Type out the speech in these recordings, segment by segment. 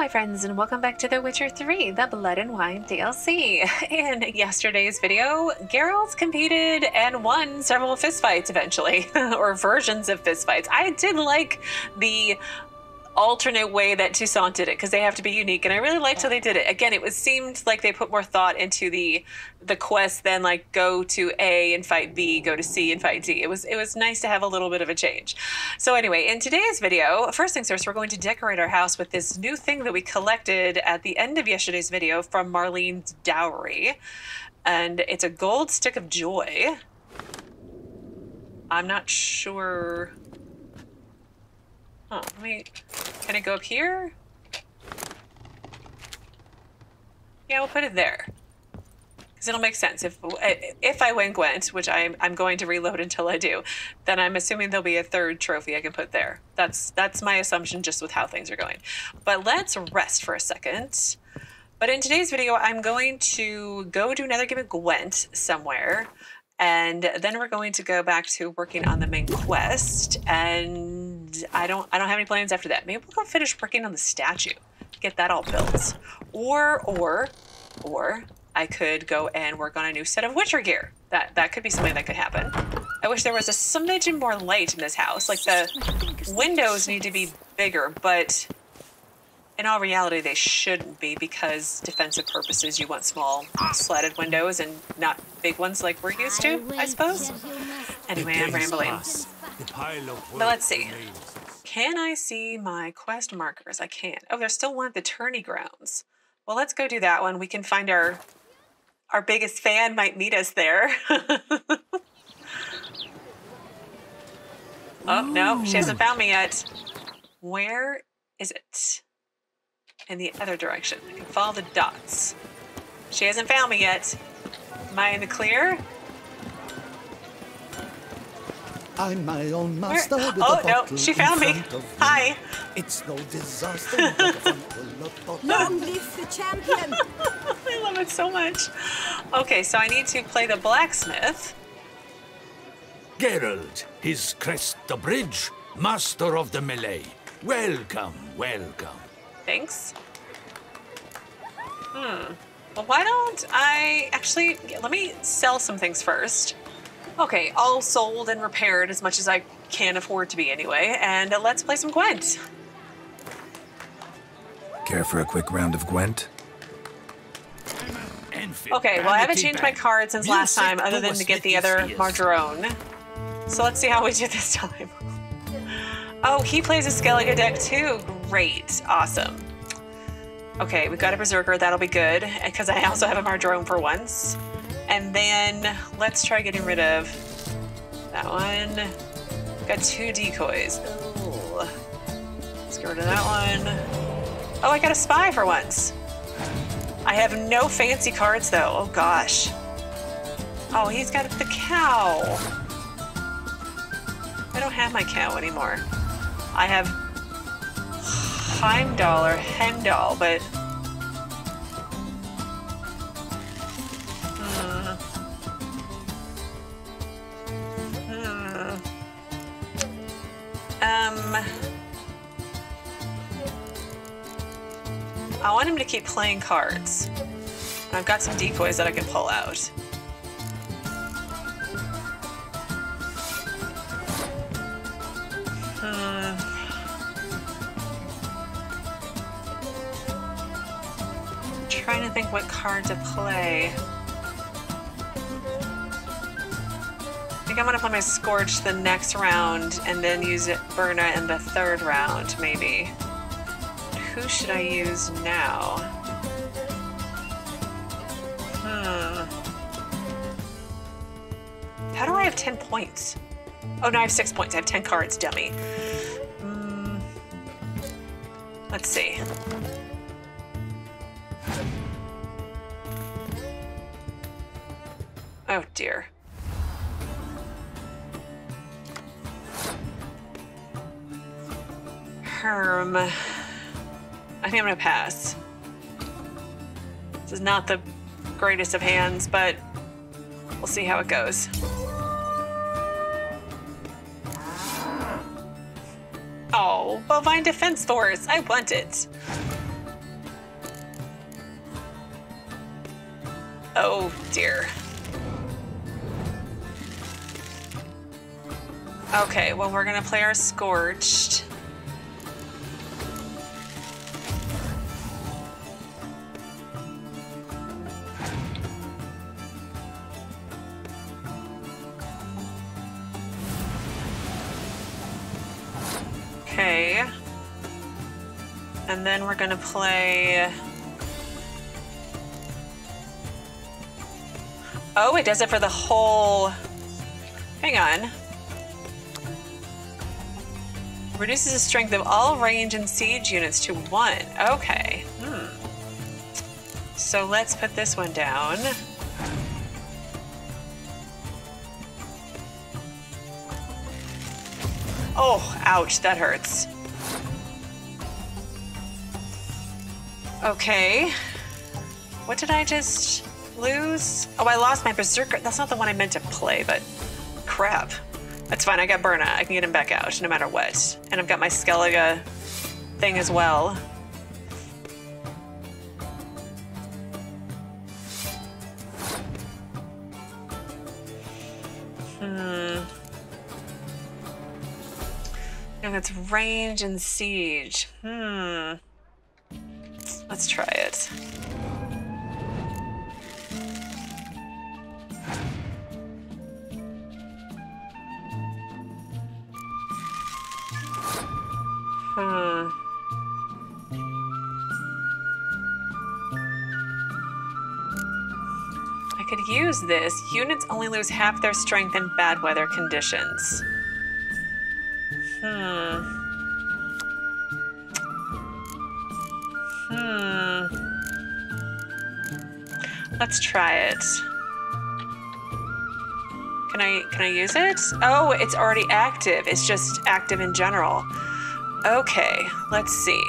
my friends, and welcome back to The Witcher 3, the Blood and Wine DLC. In yesterday's video, Geralt competed and won several fistfights eventually, or versions of fistfights. I did like the alternate way that Toussaint did it because they have to be unique, and I really liked how they did it. Again, it was seemed like they put more thought into the the quest than like go to A and fight B, go to C and fight D. It was it was nice to have a little bit of a change. So anyway, in today's video, first things first, we're going to decorate our house with this new thing that we collected at the end of yesterday's video from Marlene's dowry, and it's a gold stick of joy. I'm not sure Oh, let me. Can it go up here? Yeah, we'll put it there. Because it'll make sense. If if I win Gwent, which I'm, I'm going to reload until I do, then I'm assuming there'll be a third trophy I can put there. That's that's my assumption just with how things are going. But let's rest for a second. But in today's video, I'm going to go do another game of Gwent somewhere. And then we're going to go back to working on the main quest. And I don't I don't have any plans after that. Maybe we'll go finish working on the statue. Get that all built. Or or or I could go and work on a new set of Witcher gear. That that could be something that could happen. I wish there was a smidgen more light in this house. Like the windows need to be bigger, but in all reality, they shouldn't be because defensive purposes, you want small slatted windows and not big ones like we're used to, I suppose. Anyway, I'm rambling. But let's see. Can I see my quest markers? I can't. Oh, there's still one at the tourney grounds. Well, let's go do that one. We can find our our biggest fan might meet us there. oh, no, she hasn't found me yet. Where is it? in the other direction. I can follow the dots. She hasn't found me yet. Am I in the clear? I'm my own master. Where? Oh no, she found me. Hi. It's no disaster. Long live the champion. I love it so much. Okay, so I need to play the blacksmith. Geralt, his crest the bridge, master of the melee. Welcome, welcome. Thanks. Hmm. Well, why don't I actually let me sell some things first. Okay, all sold and repaired as much as I can afford to be anyway, and uh, let's play some Gwent. Care for a quick round of Gwent? Okay, well I haven't changed my card since last time other than to get the other Mardroeme. So let's see how we do this time. Oh, he plays a Skellige deck too. Great. Awesome. Okay, we've got a Berserker. That'll be good because I also have a Mardroeme for once. And then let's try getting rid of that one. Got two decoys. Ooh. Let's get rid of that one. Oh, I got a spy for once. I have no fancy cards though. Oh gosh. Oh, he's got the cow. I don't have my cow anymore. I have Heimdall or Hemdall, but... Um... I want him to keep playing cards. I've got some decoys that I can pull out. Hmm. trying to think what card to play. I'm gonna play my Scorch the next round and then use it Birna in the third round, maybe. Who should I use now? Hmm. How do I have 10 points? Oh, no, I have 6 points. I have 10 cards, dummy. Mm. Let's see. Oh dear. Um, I think I'm gonna pass. This is not the greatest of hands, but we'll see how it goes. Oh, Bovine Defense Force, I want it. Oh dear. Okay, well we're gonna play our Scorched. And then we're gonna play. Oh, it does it for the whole. Hang on. Reduces the strength of all range and siege units to one. Okay. Hmm. So let's put this one down. Oh, ouch, that hurts. Okay. What did I just lose? Oh, I lost my Berserker. That's not the one I meant to play, but crap. That's fine. I got Birna. I can get him back out no matter what. And I've got my Skellige thing as well. Hmm. And it's range and siege. Hmm. Let's try it. Hmm. I could use this. Units only lose half their strength in bad weather conditions. Hmm. Let's try it. Can I can I use it? Oh, it's already active. It's just active in general. Okay, let's see.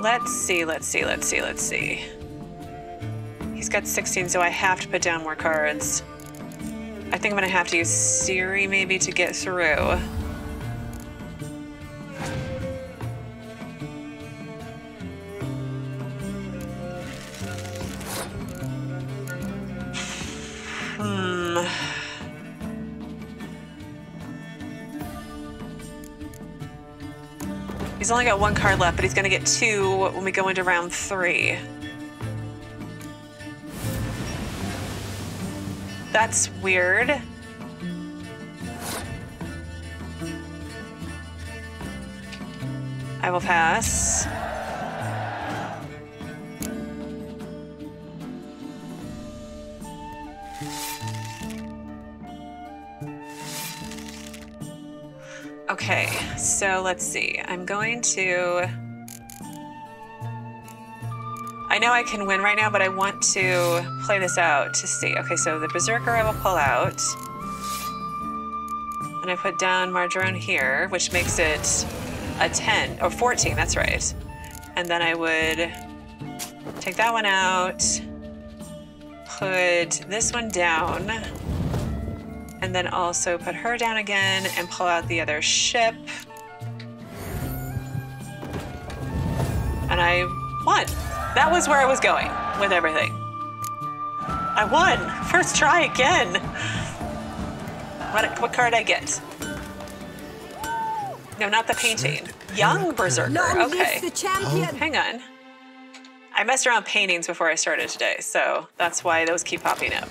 Let's see, let's see, let's see, let's see. He's got 16, so I have to put down more cards. I think I'm gonna have to use Ciri maybe to get through. He's only got one card left, but he's gonna get two when we go into round three. That's weird. I will pass. So let's see. I'm going to. I know I can win right now, but I want to play this out to see. Okay, so the Berserker I will pull out. And I put down Mardroeme here, which makes it a 10, or 14, that's right. And then I would take that one out, put this one down, and then also put her down again and pull out the other ship. And I won. That was where I was going with everything. I won. First try again. What, what card I get? No, not the painting. Young Berserker. Okay. Hang on. I messed around paintings before I started today, so that's why those keep popping up.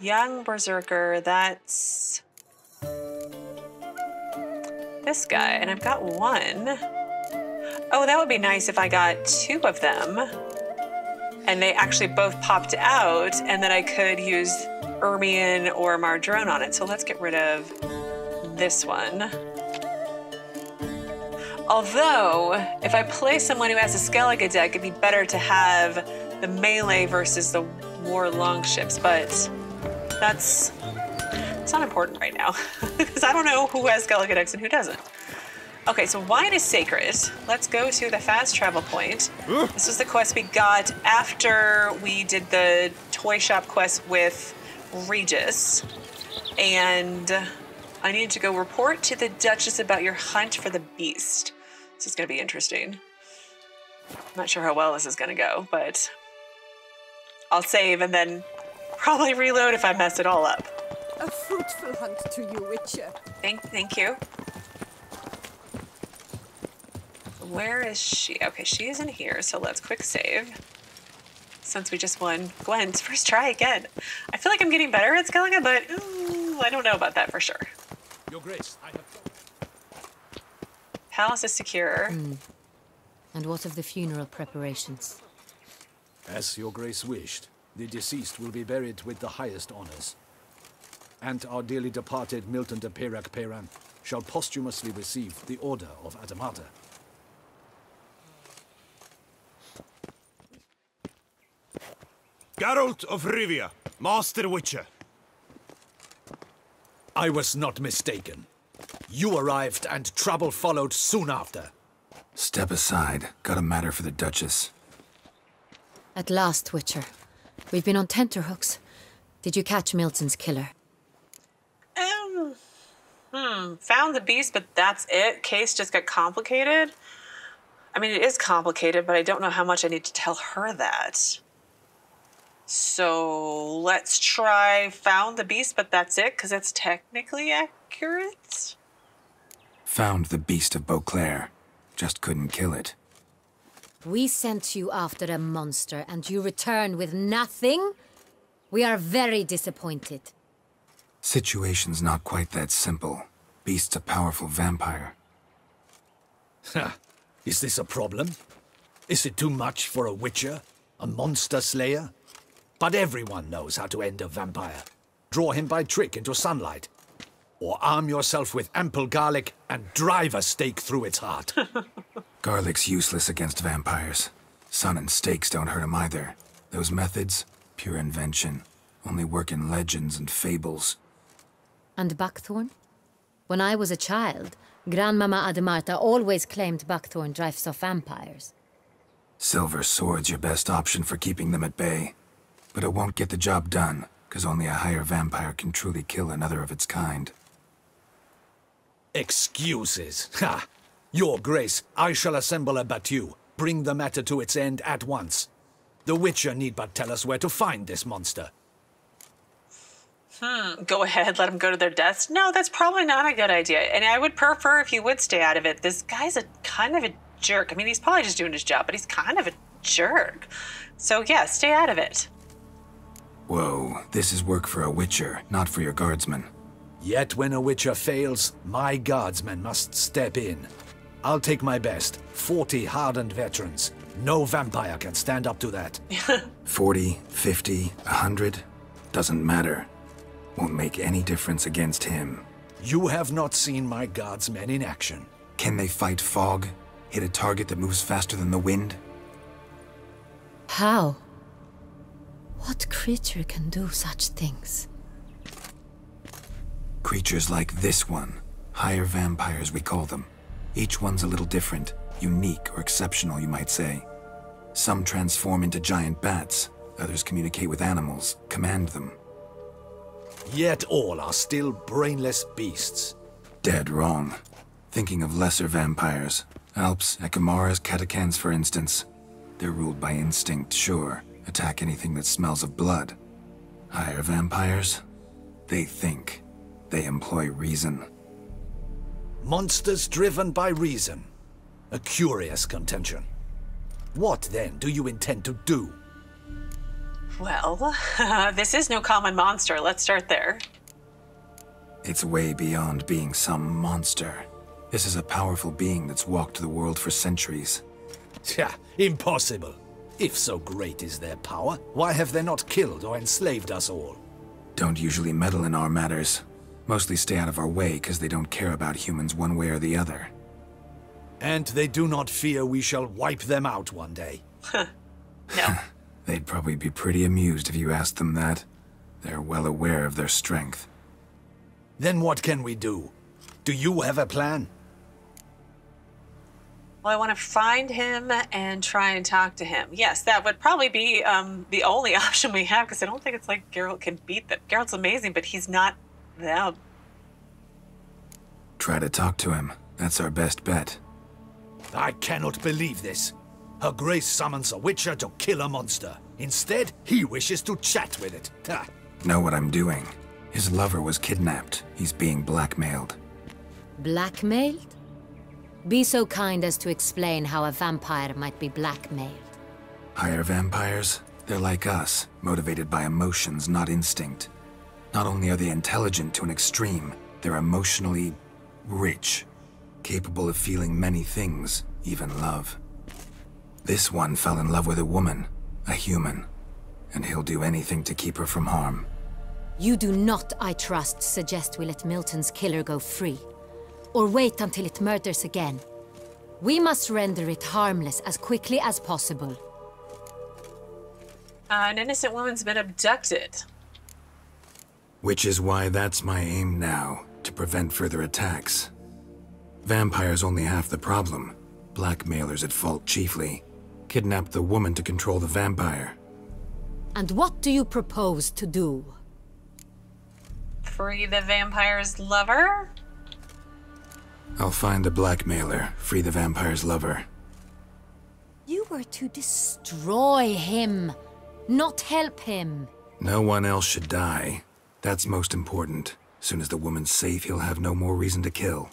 Young Berserker, that's this guy, and I've got one. Oh, that would be nice if I got two of them. And they actually both popped out, and then I could use Ermion or Mardroeme on it. So let's get rid of this one. Although, if I play someone who has a Skellige deck, it'd be better to have the melee versus the war longships, but that's it's not important right now because I don't know who has Skellige decks and who doesn't. Okay, so wine is sacred. Let's go to the fast travel point. This was the quest we got after we did the toy shop quest with Regis. And I need to go report to the Duchess about your hunt for the beast. This is going to be interesting. I'm not sure how well this is gonna go, but I'll save and then probably reload if I mess it all up. A fruitful hunt to you, Witcher. Thank, thank you. Where is she? Okay, she is in here, so let's quick save. Since we just won Gwen's first try again. I feel like I'm getting better at Skellige, but ooh, I don't know about that for sure. Your Grace, I have. Palace is secure. Hmm. And what of the funeral preparations? As your grace wished, the deceased will be buried with the highest honors. And our dearly departed Milton de Peyrac Peyran shall posthumously receive the Order of Adamata. Geralt of Rivia, Master Witcher. I was not mistaken. You arrived and trouble followed soon after. Step aside. Got a matter for the Duchess. At last, Witcher. We've been on tenterhooks. Did you catch Milton's killer? Um, hmm, found the beast, but that's it. Case just got complicated. I mean, it is complicated, but I don't know how much I need to tell her that. So let's try found the beast, but that's it, because it's technically accurate. Found the beast of Beauclair. Just couldn't kill it. We sent you after a monster and you return with nothing? We are very disappointed. Situation's not quite that simple. Beast's a powerful vampire. Ha! Is this a problem? Is it too much for a witcher? A monster slayer? But everyone knows how to end a vampire. Draw him by trick into sunlight. Or arm yourself with ample garlic and drive a stake through its heart. Garlic's useless against vampires. Sun and stakes don't hurt him either. Those methods, pure invention. Only work in legends and fables. And Buckthorn? When I was a child, Grandmama Adamarta always claimed Buckthorn drives off vampires. Silver sword's your best option for keeping them at bay. But it won't get the job done, because only a higher vampire can truly kill another of its kind. Excuses. Ha! Your Grace, I shall assemble a battue. Bring the matter to its end at once. The Witcher need but tell us where to find this monster. Hmm, go ahead, let them go to their deaths. No, that's probably not a good idea. And I would prefer if you would stay out of it. This guy's a kind of a jerk. I mean, he's probably just doing his job, but he's kind of a jerk. So yeah, stay out of it. Whoa, this is work for a witcher, not for your guardsmen. Yet when a Witcher fails, my guardsmen must step in. I'll take my best. Forty hardened veterans. No vampire can stand up to that. 40, 50, 100, doesn't matter. Won't make any difference against him. You have not seen my guardsmen in action. Can they fight fog? Hit a target that moves faster than the wind? How? What creature can do such things? Creatures like this one. Higher vampires, we call them. Each one's a little different, unique or exceptional, you might say. Some transform into giant bats, others communicate with animals, command them. Yet all are still brainless beasts. Dead wrong. Thinking of lesser vampires. Alps, Ekimmaras, Katakans, for instance. They're ruled by instinct, sure. Attack anything that smells of blood. Higher vampires? They think. They employ reason. Monsters driven by reason. A curious contention. What then do you intend to do? Well, this is no common monster. Let's start there. It's way beyond being some monster. This is a powerful being that's walked the world for centuries. Tja, impossible. If so great is their power, why have they not killed or enslaved us all? Don't usually meddle in our matters. Mostly stay out of our way because they don't care about humans one way or the other. And they do not fear we shall wipe them out one day. No. They'd probably be pretty amused if you asked them that. They're well aware of their strength. Then what can we do? Do you have a plan? Well, I want to find him and try and talk to him. Yes, that would probably be um, the only option we have because I don't think it's like Geralt can beat them. Geralt's amazing, but he's not them. Try to talk to him. That's our best bet. I cannot believe this. Her Grace summons a witcher to kill a monster. Instead, he wishes to chat with it. Ha. Know what I'm doing. His lover was kidnapped. He's being blackmailed. Blackmailed? Be so kind as to explain how a vampire might be blackmailed. Higher vampires? They're like us, motivated by emotions, not instinct. Not only are they intelligent to an extreme, they're emotionally rich, capable of feeling many things, even love. This one fell in love with a woman, a human, and he'll do anything to keep her from harm. You do not, I trust, suggest we let Milton's killer go free. Or wait until it murders again. We must render it harmless as quickly as possible. Uh, an innocent woman's been abducted. Which is why that's my aim now, to prevent further attacks. Vampires only half the problem. Blackmailers at fault chiefly. Kidnapped the woman to control the vampire. And what do you propose to do? Free the vampire's lover? I'll find the blackmailer, free the vampire's lover. You were to destroy him, not help him. No one else should die. That's most important. Soon as the woman's safe, he'll have no more reason to kill.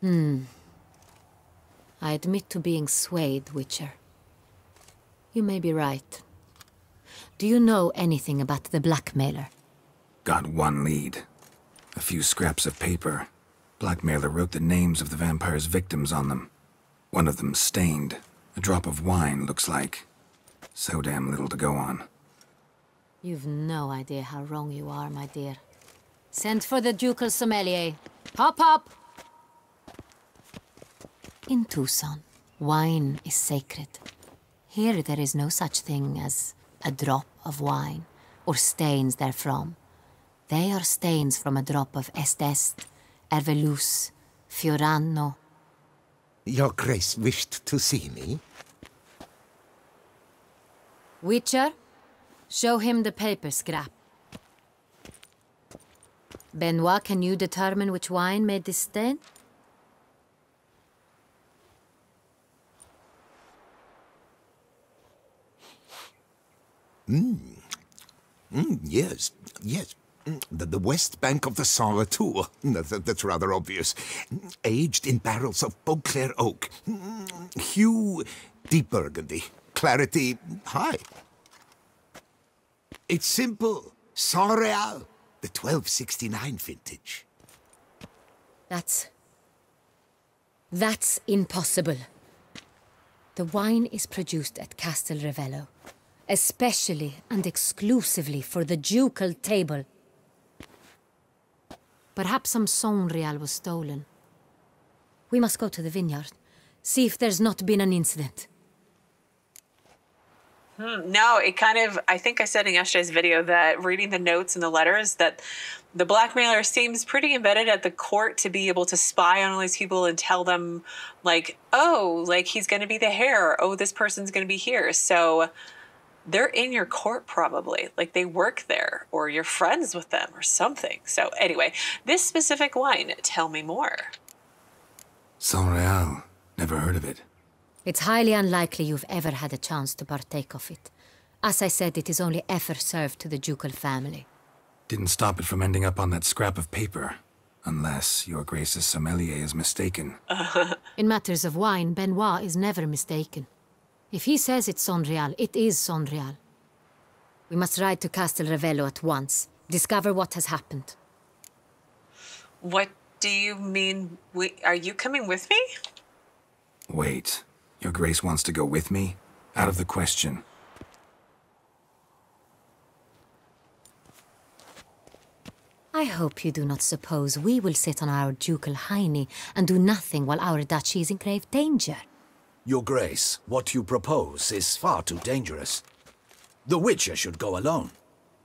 Hmm. I admit to being swayed, Witcher. You may be right. Do you know anything about the blackmailer? Got one lead. A few scraps of paper. Blackmailer wrote the names of the vampire's victims on them. One of them stained. A drop of wine, looks like. So damn little to go on. You've no idea how wrong you are, my dear. Send for the ducal sommelier. Hop, hop! In Toussaint, wine is sacred. Here there is no such thing as a drop of wine, or stains therefrom. They are stains from a drop of Est Est, Erveluce, Fiorano. Your Grace wished to see me? Witcher, show him the paper scrap. Benoit, can you determine which wine made this stain? Mm, yes, yes. Mm, The, west bank of the Saint. That, that- that's rather obvious. Aged in barrels of Beauclair oak. Hue, deep burgundy. Clarity, high. It's simple. Sangreal, the 1269 vintage. That's. That's impossible. The wine is produced at Castel Ravello, especially and exclusively for the ducal table. Perhaps some Sangreal was stolen. We must go to the vineyard, see if there's not been an incident. Hmm, no, it kind of. I think I said in yesterday's video that reading the notes and the letters, that the blackmailer seems pretty embedded at the court to be able to spy on all these people and tell them, like, oh, like he's going to be the heir. Oh, this person's going to be here. So they're in your court probably. Like they work there or you're friends with them or something. So, anyway, this specific wine, tell me more. Sangreal. Never heard of it. It's highly unlikely you've ever had a chance to partake of it. As I said, it is only ever served to the ducal family. Didn't stop it from ending up on that scrap of paper. Unless your Grace's sommelier is mistaken. In matters of wine, Benoit is never mistaken. If he says it's Sangreal, it is Sangreal. We must ride to Castel Ravello at once, discover what has happened. What do you mean? We, are you coming with me? Wait. Your Grace wants to go with me? Out of the question. I hope you do not suppose we will sit on our ducal hiney and do nothing while our duchy is in grave danger. Your Grace, what you propose is far too dangerous. The Witcher should go alone.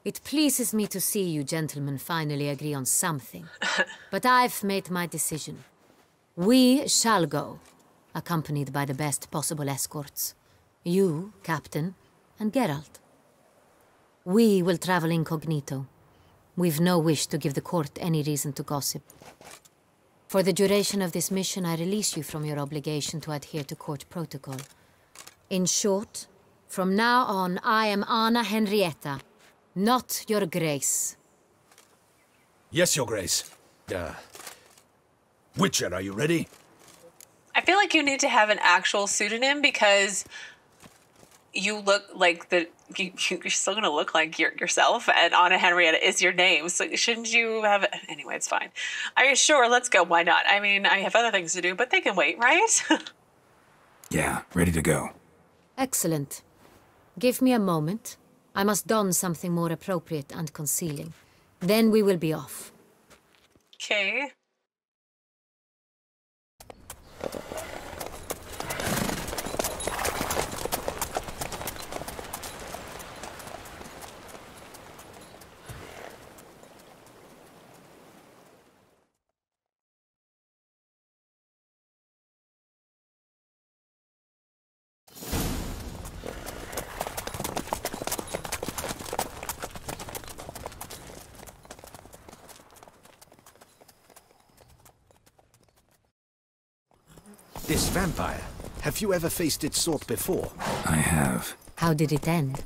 It pleases me to see you gentlemen finally agree on something. but I've made my decision. We shall go, accompanied by the best possible escorts. You, Captain, and Geralt. We will travel incognito. We've no wish to give the court any reason to gossip. For the duration of this mission, I release you from your obligation to adhere to court protocol. In short, from now on, I am Anna Henrietta, not your grace. Yes, Your Grace. Uh, Witcher, are you ready? I feel like you need to have an actual pseudonym because you look like the you, you're still gonna look like your, yourself, and Anna Henrietta is your name. So shouldn't you have? Anyway, it's fine. Are you sure? Let's go. Why not? I mean, I have other things to do, but they can wait, right? Yeah, ready to go. Excellent. Give me a moment. I must don something more appropriate and concealing. Then we will be off. okay. This vampire. Have you ever faced its sort before? I have. How did it end?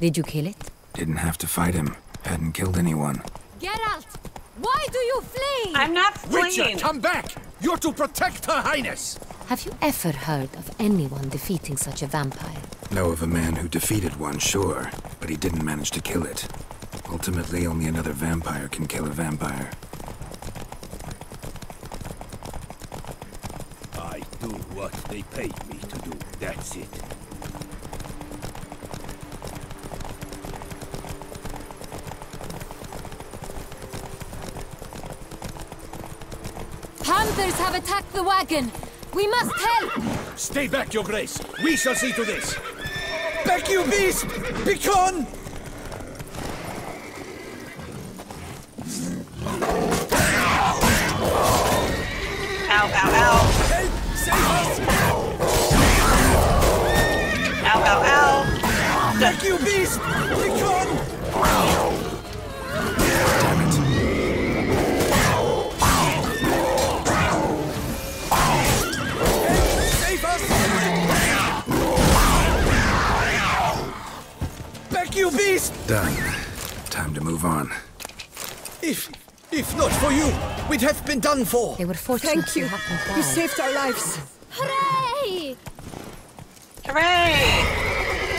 Did you kill it? Didn't have to fight him. Hadn't killed anyone. Geralt! Why do you flee? I'm not Witcher, fleeing. come back! You're to protect Her Highness! Have you ever heard of anyone defeating such a vampire? Know of a man who defeated one, sure, but he didn't manage to kill it. Ultimately, only another vampire can kill a vampire. I do what they paid me to do. That's it. Panthers have attacked the wagon! We must help! Stay back, Your Grace. We shall see to this. Back, you beast! Begone! Ow! Been done for. They were fortunate Thank you. hadn't. You saved our lives. Hooray! Hooray!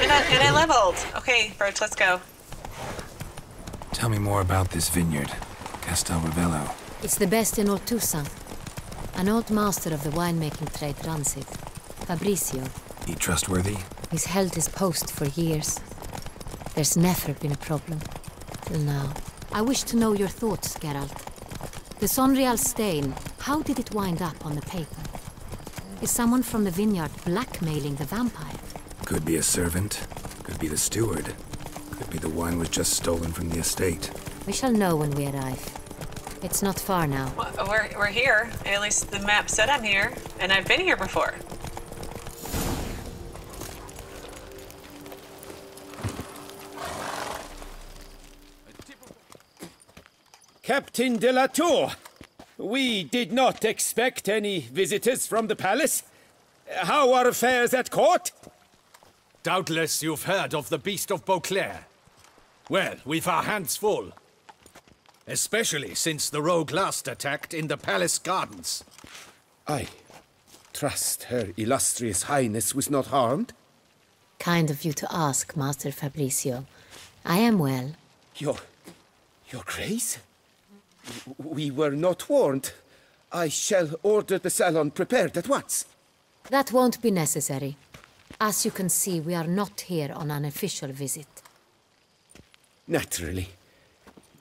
And I, and I leveled. Okay, Birch, let's go. Tell me more about this vineyard. Castel Ravello. It's the best in all Toussaint. An old master of the winemaking trade runs it. Fabricio. He trustworthy? He's held his post for years. There's never been a problem. Till now. I wish to know your thoughts, Geralt. The Sangreal stain, how did it wind up on the paper? Is someone from the vineyard blackmailing the vampire? Could be a servant. Could be the steward. Could be the wine was just stolen from the estate. We shall know when we arrive. It's not far now. Well, We're, we're here. At least the map said I'm here, and I've been here before. Captain de la Tour, we did not expect any visitors from the palace. How are affairs at court? Doubtless you've heard of the Beast of Beauclair. Well, we've our hands full. Especially since the rogue last attacked in the palace gardens. I trust Her Illustrious Highness was not harmed. Kind of you to ask, Master Fabricio. I am well. Your. Your Grace? W- We were not warned. I shall order the salon prepared at once. That won't be necessary. As you can see, we are not here on an official visit. Naturally.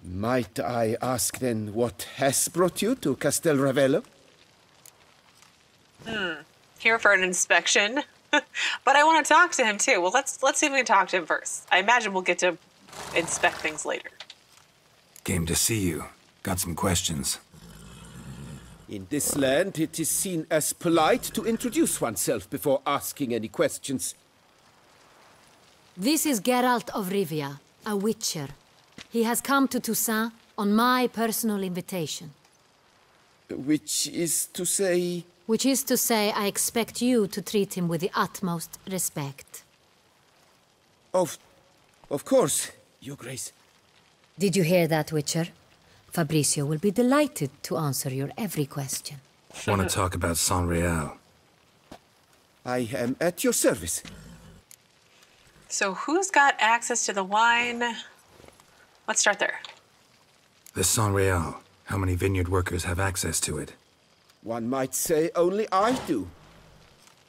Might I ask then what has brought you to Castel Ravello? Hmm. Here for an inspection. but I want to talk to him too. Well, let's let's see if we can talk to him first. I imagine we'll get to inspect things later. Came to see you. Got some questions. In this land, it is seen as polite to introduce oneself before asking any questions. This is Geralt of Rivia, a witcher. He has come to Toussaint on my personal invitation. Which is to say. Which is to say, I expect you to treat him with the utmost respect. Of. of course, Your Grace. Did you hear that, Witcher? Fabricio will be delighted to answer your every question. Want to talk about San Real? I am at your service. So who's got access to the wine? Let's start there. The Sangreal. How many vineyard workers have access to it? One might say only I do.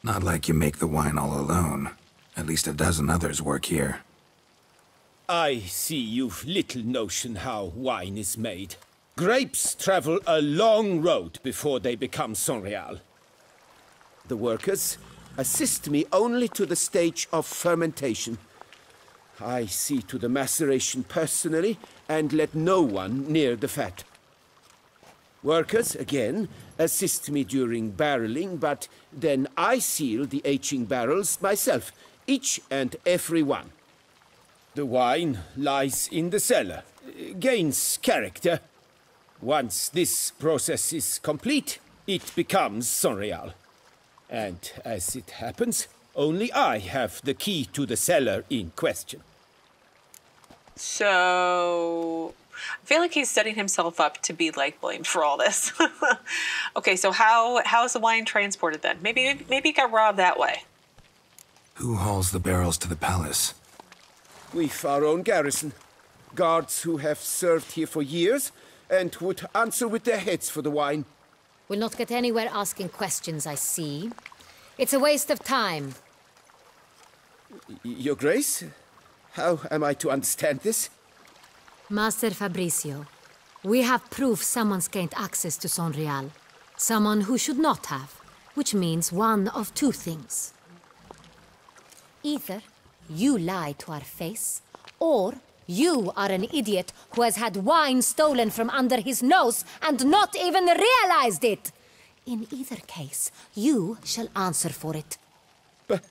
Not like you make the wine all alone. At least a dozen others work here. I see you've little notion how wine is made. Grapes travel a long road before they become Sangreal. The workers assist me only to the stage of fermentation. I see to the maceration personally and let no one near the fat. Workers, again, assist me during barreling, but then I seal the aging barrels myself, each and every one. The wine lies in the cellar, gains character. Once this process is complete, it becomes Sangreal. And as it happens, only I have the key to the cellar in question. So I feel like he's setting himself up to be like blamed for all this. okay, so how how is the wine transported then? Maybe maybe he got robbed that way. Who hauls the barrels to the palace? We've our own garrison. Guards who have served here for years and would answer with their heads for the wine. We'll not get anywhere asking questions, I see. It's a waste of time. Your Grace? How am I to understand this? Master Fabricio, we have proof someone's gained access to Sangreal. Someone who should not have, which means one of two things. Either you lie to our face, or you are an idiot who has had wine stolen from under his nose and not even realized it. In either case, you shall answer for it. But.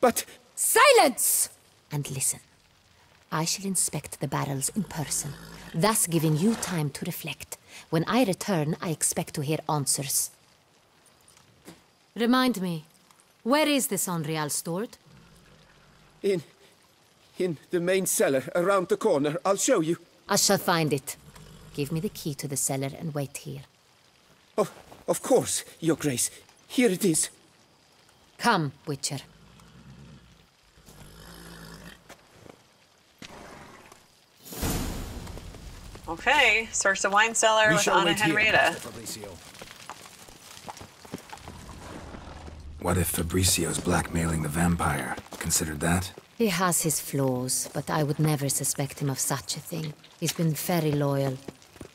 but. Silence! And listen. I shall inspect the barrels in person, thus giving you time to reflect. When I return, I expect to hear answers. Remind me, where is this Sangreal stored? In. in the main cellar around the corner. I'll show you. I shall find it. Give me the key to the cellar and wait here. Oh, of course, Your Grace. Here it is. Come, Witcher. Okay, search the wine cellar We with shall Anna wait here, Henrietta. What if Fabricio's blackmailing the vampire? Considered that? He has his flaws, but I would never suspect him of such a thing. He's been very loyal.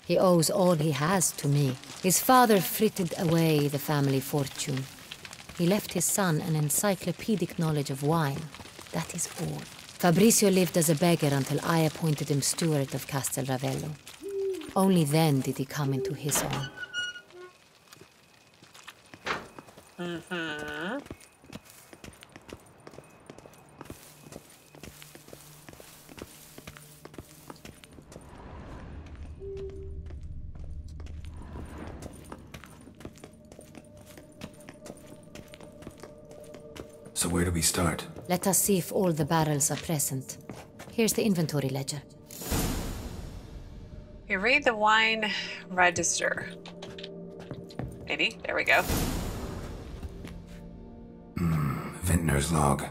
He owes all he has to me. His father frittered away the family fortune. He left his son an encyclopedic knowledge of wine. That is all. Fabricio lived as a beggar until I appointed him steward of Castel Ravello. Only then did he come into his own. Mm-hmm. We start? Let us see if all the barrels are present. Here's the inventory ledger. You read the wine register. Maybe. There we go. Vintner's log.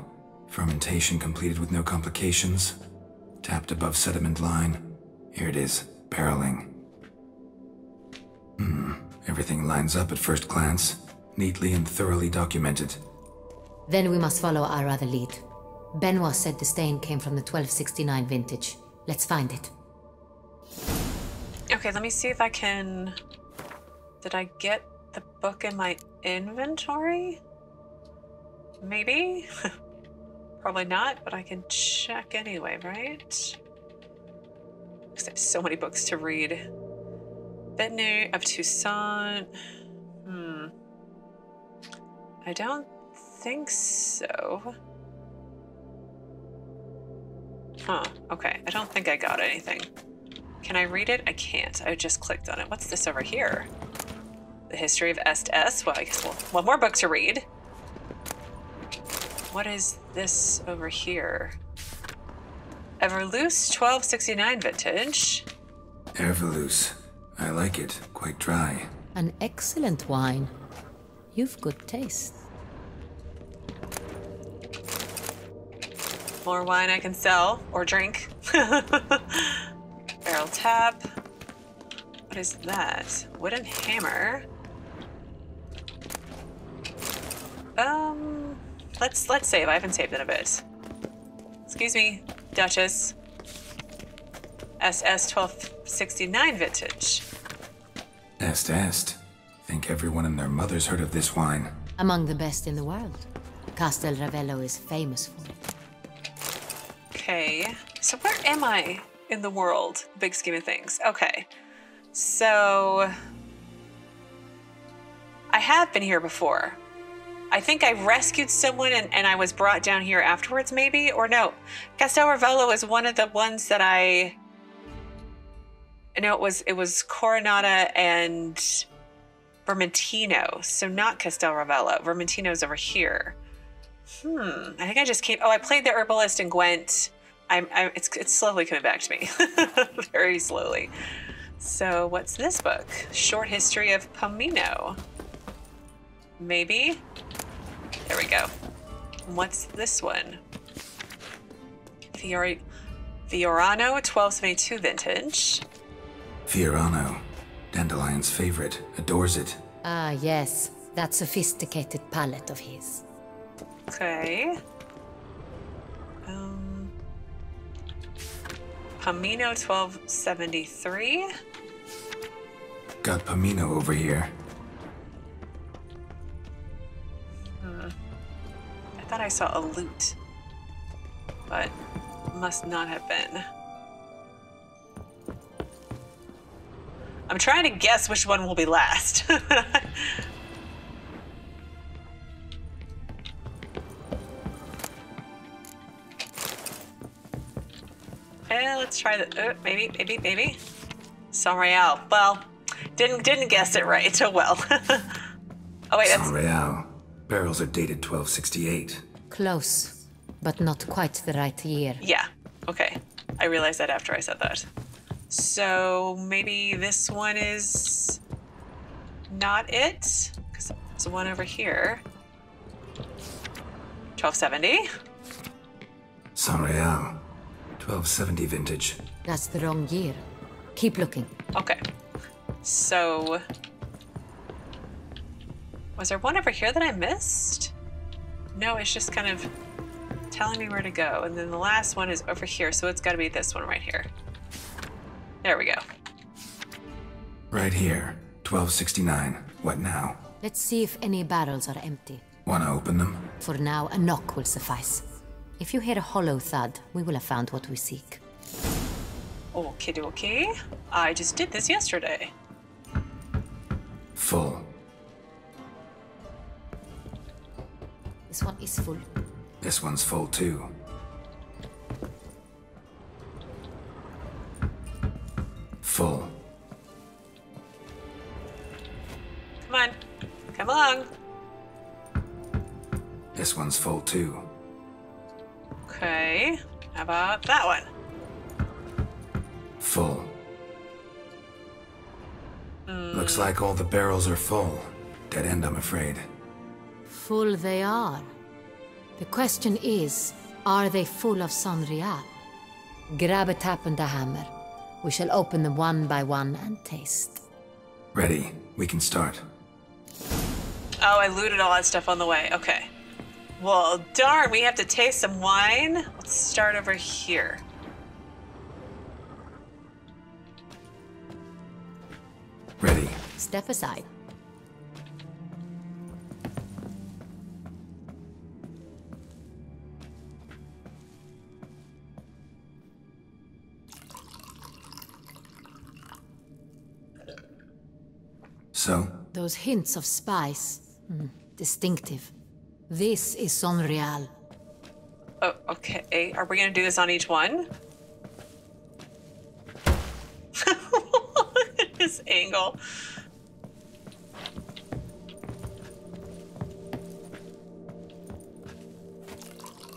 Fermentation completed with no complications. Tapped above sediment line. Here it is. Barreling. Hmm. Everything lines up at first glance. Neatly and thoroughly documented. Then we must follow our other lead. Benoit said the stain came from the 1269 vintage. Let's find it. Okay, let me see if I can. Did I get the book in my inventory? Maybe? Probably not, but I can check anyway, right? Because I have so many books to read. Vintner of Toussaint. Hmm. I don't think so. Huh, okay. I don't think I got anything. Can I read it? I can't. I just clicked on it. What's this over here? The history of Estes. Well, I guess we'll, one more book to read. What is this over here? Erveluce 1269 vintage. Erveluce. I like it. Quite dry. An excellent wine. You've good taste. More wine I can sell or drink. Barrel tap. What is that? Wooden hammer. Um, let's let's save. I haven't saved in a bit. Excuse me, Duchess. Est Est twelve sixty nine vintage. Est est. Think everyone and their mother's heard of this wine. Among the best in the world. Castel Ravello is famous for it. Okay, so where am I in the world? Big scheme of things. Okay, so I have been here before. I think I rescued someone and, and I was brought down here afterwards, maybe? Or no. Castel Ravello is one of the ones that I. No, it was it was Coronata and Vermentino, so not Castel Ravello. Vermentino's over here. Hmm. I think I just came. Oh, I played the herbalist in Gwent. I'm. I'm it's it's slowly coming back to me, very slowly. So what's this book? Short history of Pomino. Maybe. There we go. What's this one? Fiori, Fiorano 1272 vintage. Fiorano. Dandelion's favorite. Adores it. Ah, yes. That sophisticated palette of his. Okay. Pomino 1273. Got Pomino over here. Uh, I thought I saw a loot, but must not have been. I'm trying to guess which one will be last. Eh, let's try the. Uh, maybe, maybe, maybe. Sangreal. Well, didn't didn't guess it right. Oh well. oh wait, that's San Barrels are dated 1268. Close, but not quite the right year. Yeah. Okay. I realized that after I said that. So maybe this one is not it? Because there's one over here. 1270. Sangreal. 1270 vintage. That's the wrong year. Keep looking. Okay. So. Was there one over here that I missed? No, it's just kind of telling me where to go. And then the last one is over here, so it's got to be this one right here. There we go. Right here. 1269. What now? Let's see if any barrels are empty. Wanna open them? For now, a knock will suffice. If you hear a hollow thud, we will have found what we seek. Okie dokie. I just did this yesterday. Full. This one is full. This one's full too. Full. Come on. Come along. This one's full too. Okay. How about that one? Full. Looks hmm. like all the barrels are full. Dead end, I'm afraid. Full they are. The question is, are they full of Sangreal? Grab a tap and a hammer. We shall open them one by one and taste. Ready. We can start. Oh, I looted all that stuff on the way. Okay. Well, darn, we have to taste some wine. Let's start over here. Ready. Step aside. So, Those hints of spice. hmm, distinctive. This is Sangreal. Oh, okay. Are we going to do this on each one? this angle.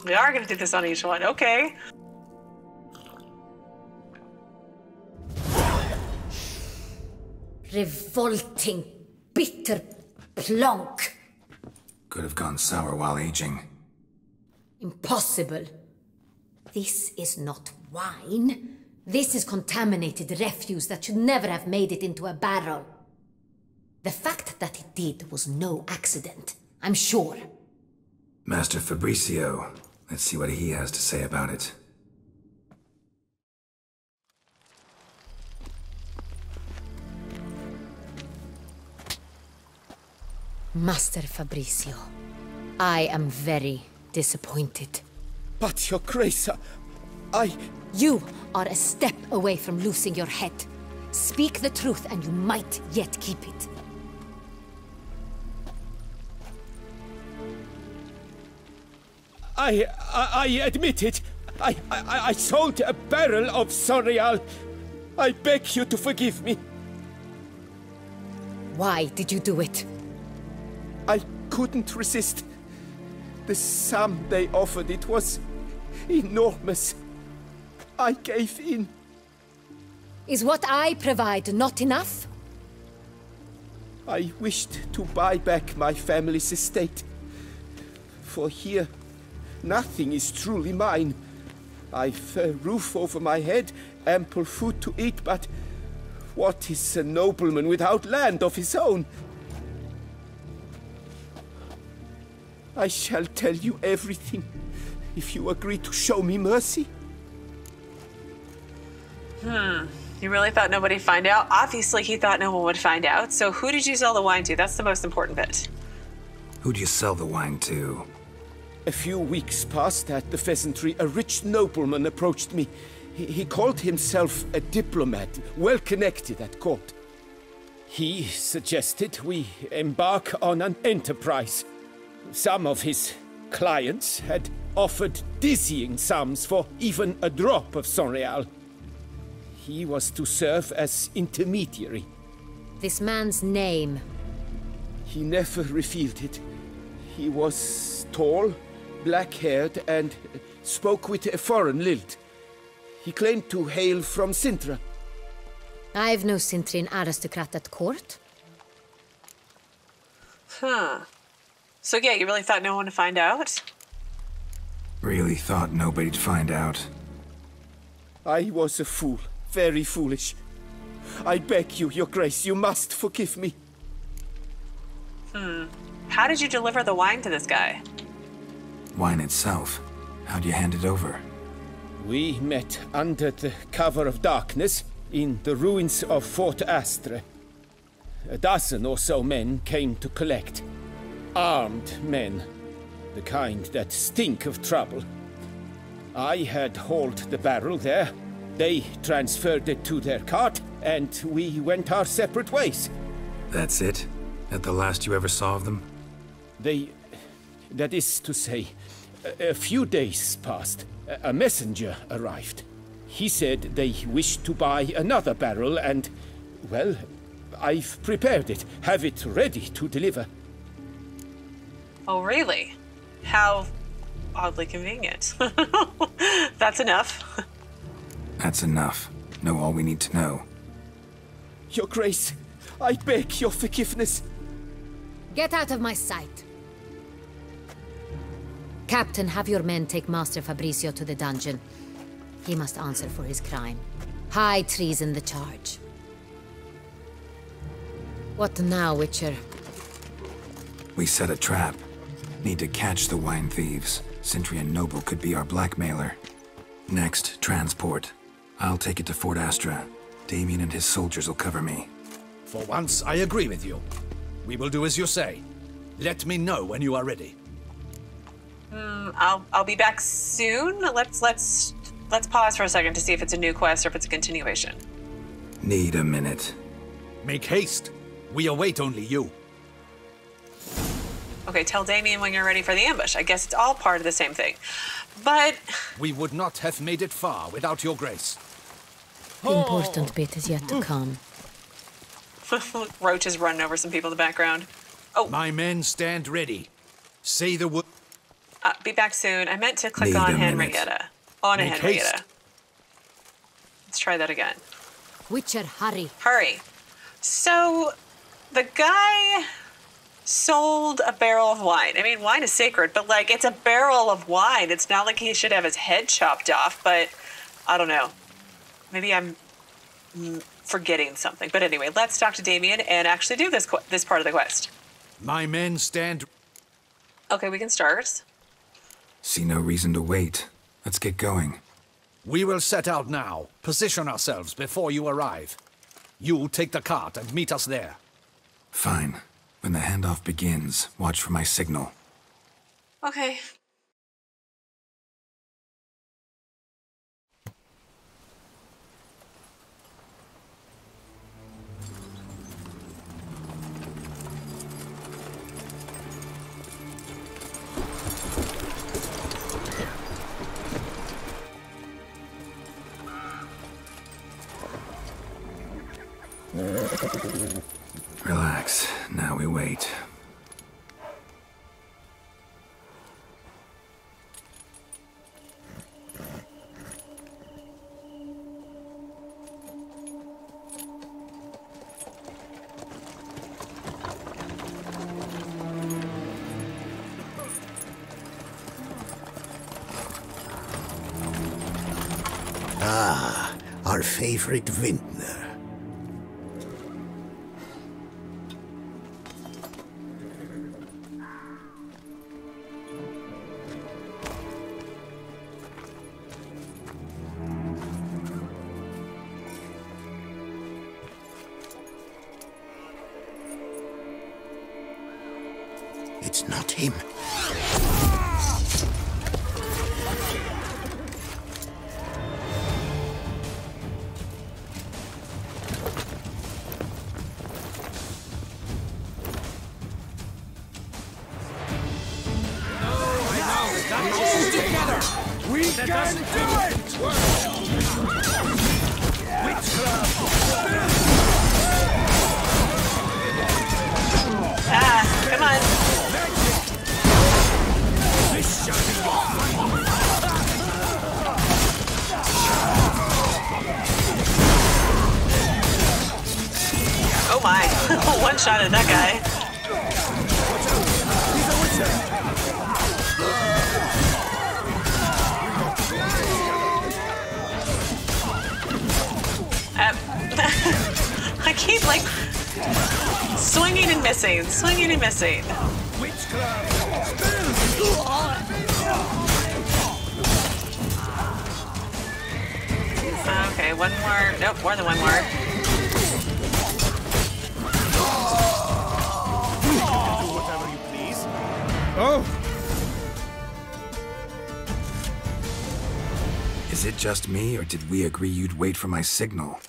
We are going to do this on each one. Okay. Revolting, bitter plonk. Could have gone sour while aging. Impossible. This is not wine. This is contaminated refuse that should never have made it into a barrel. The fact that it did was no accident, I'm sure. Master Fabricio. Let's see what he has to say about it. Master Fabricio, I am very disappointed. But, Your Grace, uh, I. You are a step away from losing your head. Speak the truth and you might yet keep it. I. I, I admit it. I, I. I sold a barrel of Sangreal. I beg you to forgive me. Why did you do it? I couldn't resist. The sum they offered it was enormous. I gave in. Is what I provide not enough? I wished to buy back my family's estate. For here, nothing is truly mine. I've a roof over my head, ample food to eat, but what is a nobleman without land of his own? I shall tell you everything if you agree to show me mercy. Hmm. You really thought nobody'd find out? Obviously, he thought no one would find out. So, who did you sell the wine to? That's the most important bit. Who'd you sell the wine to? A few weeks past at the pheasantry, a rich nobleman approached me. He, he called himself a diplomat, well connected at court. He suggested we embark on an enterprise. Some of his clients had offered dizzying sums for even a drop of Sangreal. He was to serve as intermediary. This man's name. He never revealed it. He was tall, black haired, and spoke with a foreign lilt. He claimed to hail from Cintra. I've no Cintrian aristocrat at court. Huh. So, yeah, you really thought no one would find out? Really thought nobody'd find out. I was a fool, very foolish. I beg you, Your Grace, you must forgive me. Hmm. How did you deliver the wine to this guy? Wine itself. How'd you hand it over? We met under the cover of darkness in the ruins of Fort Astre. A dozen or so men came to collect. Armed men. The kind that stink of trouble. I had hauled the barrel there. They transferred it to their cart, and we went our separate ways. That's it? At the last you ever saw of them? They. That is to say, a, a few days passed. A, a messenger arrived. He said they wished to buy another barrel, and. Well, I've prepared it, have it ready to deliver. Oh, really? How oddly convenient. That's enough. That's enough. Know all we need to know. Your Grace, I beg your forgiveness. Get out of my sight. Captain, have your men take Master Fabricio to the dungeon. He must answer for his crime. High treason the charge. What now, Witcher? We set a trap. Need to catch the wine thieves. Cintrian Noble could be our blackmailer. Next, transport. I'll take it to Fort Astra. Damien and his soldiers will cover me. For once, I agree with you. We will do as you say. Let me know when you are ready. Mm, I'll I'll be back soon. Let's let's let's pause for a second to see if it's a new quest or if it's a continuation. Need a minute. Make haste. We await only you. Okay, tell Damien when you're ready for the ambush. I guess it's all part of the same thing. But We would not have made it far without your grace. The important bit is yet to come. Roach is running over some people in the background. Oh, My men stand ready. Say the word. Uh, be back soon. I meant to click Need on a minute. Henrietta. On a Make Henrietta. haste. Let's try that again. Witcher, hurry. Hurry. So, the guy sold a barrel of wine. I mean, wine is sacred, but like, it's a barrel of wine. It's not like he should have his head chopped off, but I don't know. Maybe I'm forgetting something. But anyway, let's talk to Damien and actually do this qu- this part of the quest. My men stand. Okay, we can start. See no reason to wait. Let's get going. We will set out now. Position ourselves before you arrive. You take the cart and meet us there. Fine. When the handoff begins, watch for my signal. Okay. Now we wait. Ah, our favorite vintner. Swinging and missing, swinging and missing. Okay, one more. Nope, more than one more. Whatever you please. Oh! Is it just me, or did we agree you'd wait for my signal?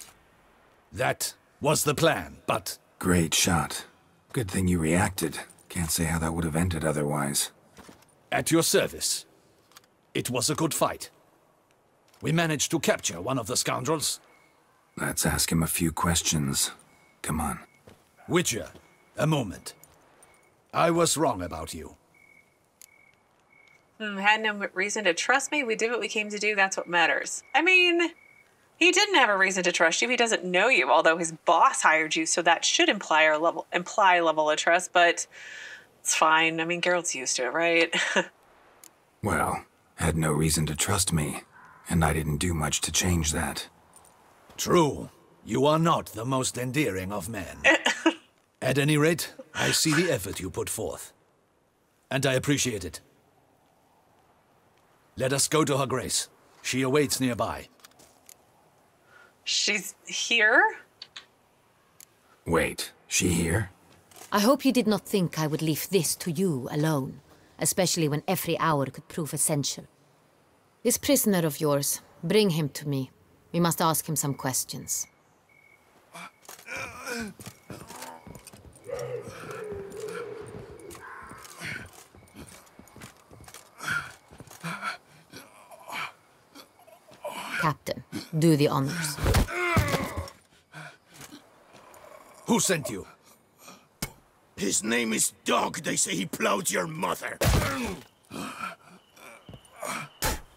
That was the plan, but Great shot. Good thing you reacted. Can't say how that would have ended otherwise. at your service. It was a good fight. We managed to capture one of the scoundrels. Let's ask him a few questions. Come on. Witcher, a moment. I was wrong about you. Hmm, had no reason to trust me. We did what we came to do. That's what matters. I mean, he didn't have a reason to trust you. He doesn't know you, although his boss hired you, so that should imply a level imply a level of trust. But it's fine. I mean, Geralt's used to it, right? Well, had no reason to trust me, and I didn't do much to change that. True, you are not the most endearing of men. At any rate, I see the effort you put forth. And I appreciate it. Let us go to her grace. She awaits nearby. She's here. Wait, she here? I hope you did not think I would leave this to you alone, especially when every hour could prove essential. This prisoner of yours, bring him to me. We must ask him some questions. Captain, do the honors. Who sent you? His name is Dog. They say he plowed your mother.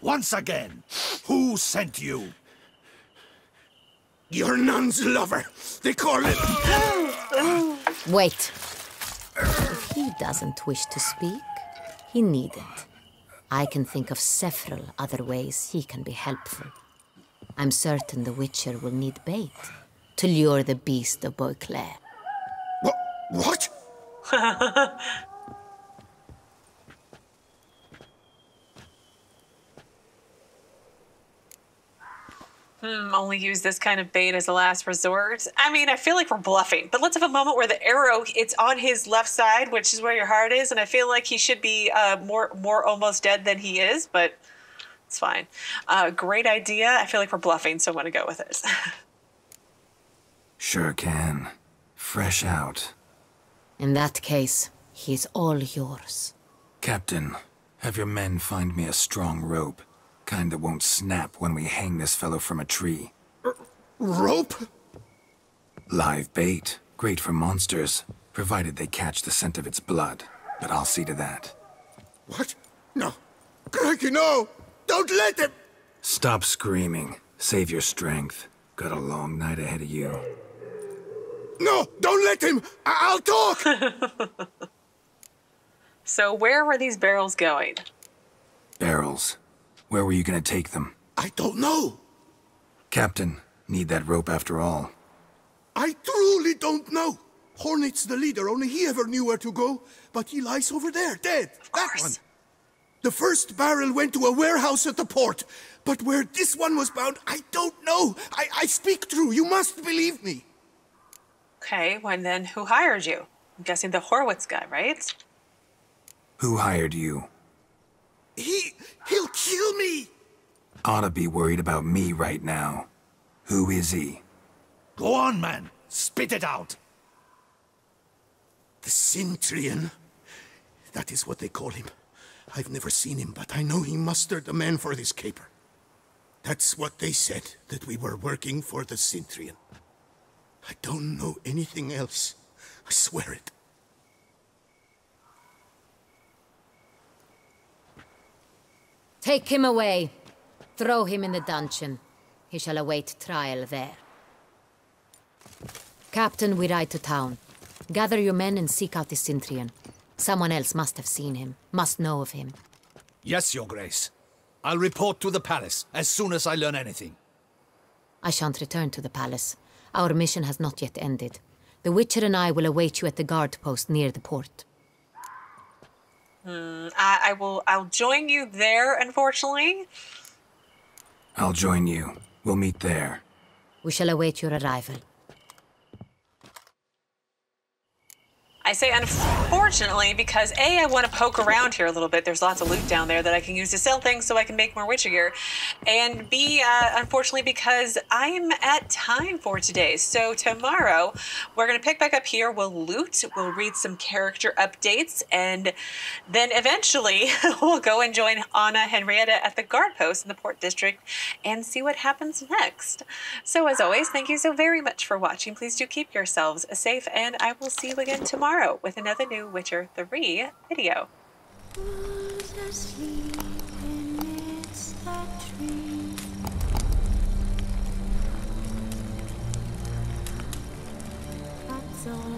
Once again, who sent you? Your nun's lover. They call him... Wait. If he doesn't wish to speak, he needn't. I can think of several other ways he can be helpful. I'm certain the Witcher will need bait to lure the beast of Beauclair. What? What? Hmm, only use this kind of bait as a last resort. I mean, I feel like we're bluffing, but let's have a moment where the arrow it's on his left side, which is where your heart is, and I feel like he should be uh, more more almost dead than he is, but it's fine. Uh, great idea. I feel like we're bluffing, so I'm gonna go with it. Sure can. Fresh out. In that case, he's all yours. Captain, have your men find me a strong rope. Kind that won't snap when we hang this fellow from a tree. Rope? Live bait. Great for monsters, provided they catch the scent of its blood. But I'll see to that. What? No. Crikey, no! Don't let him! Stop screaming. Save your strength. Got a long night ahead of you. No! Don't let him! I- I'll talk! so where were these barrels going? Barrels. Where were you gonna take them? I don't know. Captain, need that rope after all. I truly don't know. Hornet's the leader, only he ever knew where to go. But he lies over there, dead. Of that course. one. The first barrel went to a warehouse at the port. But where this one was bound, I don't know. I, I speak true. You must believe me. Okay, when then who hired you? I'm guessing the Hornitz guy, right? Who hired you? He. he'll kill me. Oughta be worried about me right now. Who is he? Go on, man. Spit it out. The Cintrian. That is what they call him. I've never seen him, but I know he mustered the men for this caper. That's what they said, that we were working for the Cintrian. I don't know anything else. I swear it. Take him away. Throw him in the dungeon. He shall await trial there. Captain, we ride to town. Gather your men and seek out the Cintrian. Someone else must have seen him, must know of him. Yes, Your Grace. I'll report to the palace as soon as I learn anything. I shan't return to the palace. Our mission has not yet ended. The Witcher and I will await you at the guard post near the port. Hmm, I, I will. I'll join you there. Unfortunately, I'll join you. We'll meet there. We shall await your arrival. I say unfortunately because A, I want to poke around here a little bit. There's lots of loot down there that I can use to sell things so I can make more Witcher gear. And B, uh, unfortunately because I'm at time for today. So tomorrow we're going to pick back up here. We'll loot, we'll read some character updates, and then eventually we'll go and join Anna Henrietta at the guard post in the Port District and see what happens next. So as always, thank you so very much for watching. Please do keep yourselves safe, and I will see you again tomorrow tomorrow with another new Witcher 3 video. So.